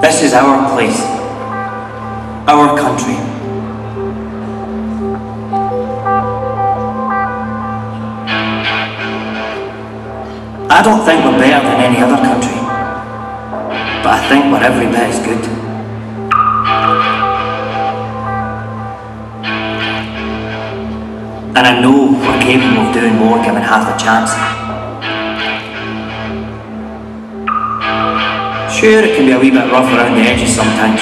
This is our place. Our country. I don't think we're better than any other country. But I think we're every bit as good. And I know we're capable of doing more given half a chance. Sure, it can be a wee bit rough around the edges sometimes.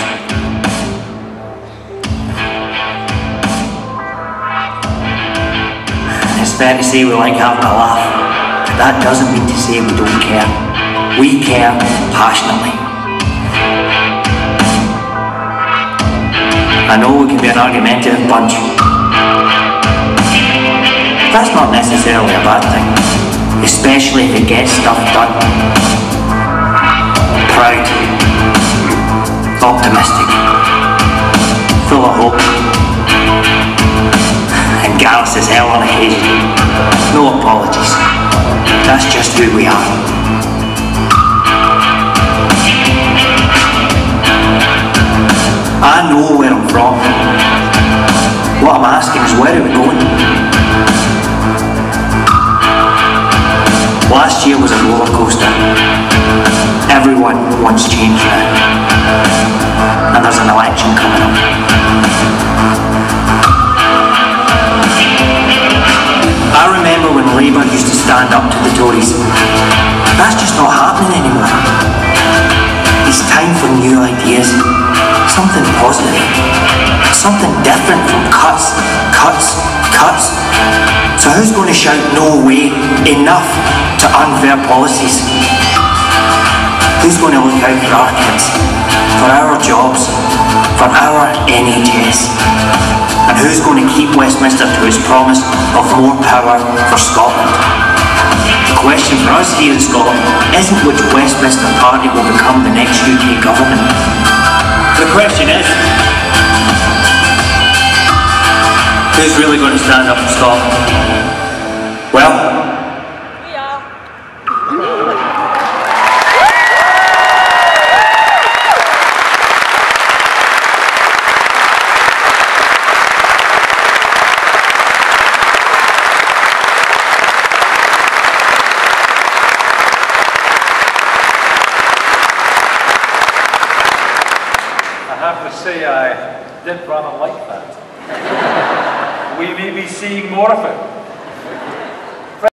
It's fair to say we like having a laugh, but that doesn't mean to say we don't care. We care passionately. I know we can be an argumentative bunch. That's not necessarily a bad thing, especially if it gets stuff done. Proud, optimistic, full of hope, and gallus as hell on occasion. No apologies. That's just who we are. I know where I'm from. What I'm asking is where are we going? Everyone wants change now. And there's an election coming up. I remember when Labour used to stand up to the Tories. That's just not happening anymore. It's time for new ideas. Something positive. Something different from cuts, cuts, cuts. So who's going to shout no way, enough to unfair policies? Who's going to look out for our kids, for our jobs, for our NHS? And who's going to keep Westminster to its promise of more power for Scotland? The question for us here in Scotland isn't which Westminster party will become the next UK government. The question is, who's really going to stand up for Scotland? Well, to say, I did rather like that. we may be seeing more of it